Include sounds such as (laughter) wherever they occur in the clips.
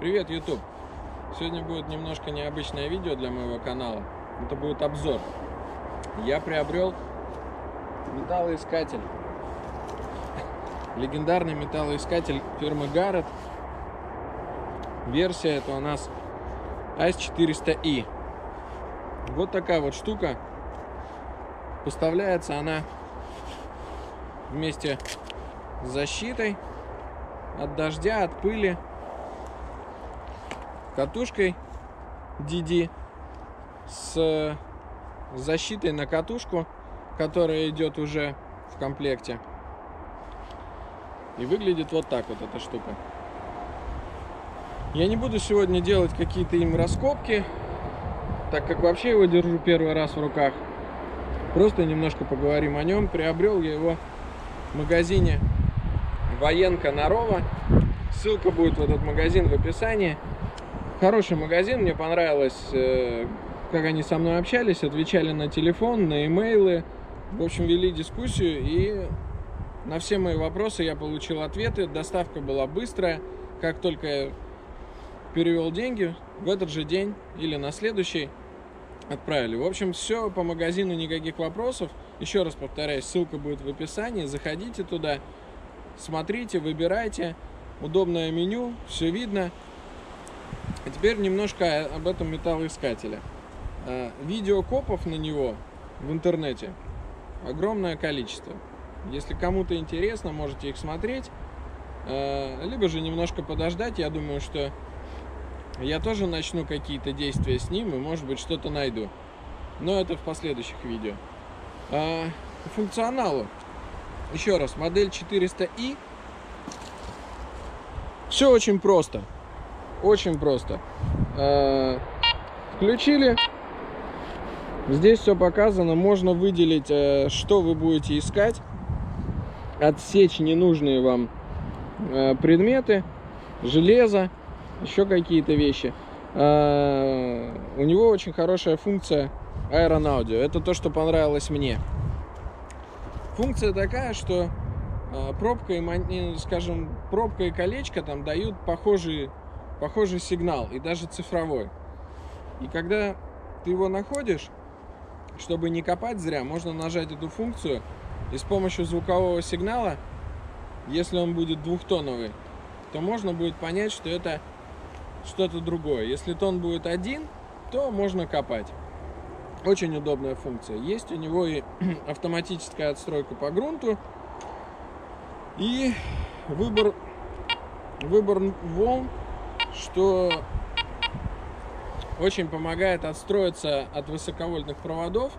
Привет, YouTube! Сегодня будет немножко необычное видео для моего канала. Это будет обзор. Я приобрел металлоискатель. (laughs) Легендарный металлоискатель фирмы Garrett. Версия это у нас AS400i. Вот такая вот штука. Поставляется она вместе с защитой от дождя, от пыли, катушкой DD с защитой на катушку, которая идет уже в комплекте. И выглядит вот так вот эта штука. Я не буду сегодня делать какие-то им раскопки, так как вообще его держу первый раз в руках. Просто немножко поговорим о нем. Приобрел я его в магазине Военка Нарова. Ссылка будет в этот магазин в описании. Хороший магазин, мне понравилось, э, как они со мной общались, отвечали на телефон, на имейлы. В общем, вели дискуссию и на все мои вопросы я получил ответы. Доставка была быстрая. Как только я перевел деньги, в этот же день или на следующий отправили. В общем, все по магазину, никаких вопросов. Еще раз повторяюсь, ссылка будет в описании. Заходите туда, смотрите, выбирайте. Удобное меню, все видно. А теперь немножко об этом металлоискателе. А, видеокопов на него в интернете огромное количество. Если кому-то интересно, можете их смотреть. А, либо же немножко подождать. Я думаю, что я тоже начну какие-то действия с ним и, может быть, что-то найду. Но это в последующих видео. По функционалу. Еще раз, модель 400i. Все очень просто. Очень просто. А, включили. Здесь все показано. Можно выделить, э, что вы будете искать. Отсечь ненужные вам э, предметы. Железо еще какие-то вещи. У него очень хорошая функция Iron. Это то, что понравилось мне. Функция такая, что пробка и, скажем, пробка и колечко там дают похожий, похожий сигнал, и даже цифровой. И когда ты его находишь, чтобы не копать зря, можно нажать эту функцию, и с помощью звукового сигнала, если он будет двухтоновый, то можно будет понять, что это что-то другое. Если тон будет один, то можно копать. Очень удобная функция. Есть у него и (clears throat) автоматическая отстройка по грунту. И выбор, выбор волн, что очень помогает отстроиться от высоковольтных проводов,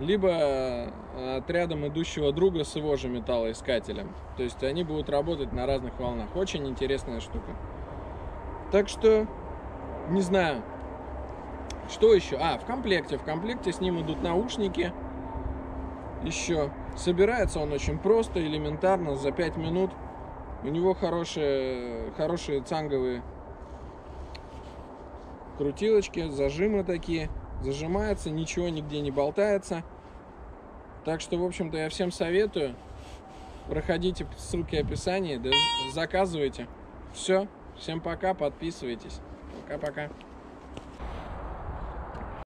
либо от рядом идущего друга с его же металлоискателем. То есть они будут работать на разных волнах. Очень интересная штука. Так что, не знаю, что еще? А, в комплекте. В комплекте с ним идут наушники. Еще. Собирается он очень просто, элементарно, за 5 минут. У него хорошие, хорошие цанговые крутилочки, зажимы такие. Зажимается, ничего нигде не болтается. Так что, в общем-то, я всем советую. Проходите по ссылке в описании, заказывайте. Все. Всем пока, подписывайтесь. Пока-пока.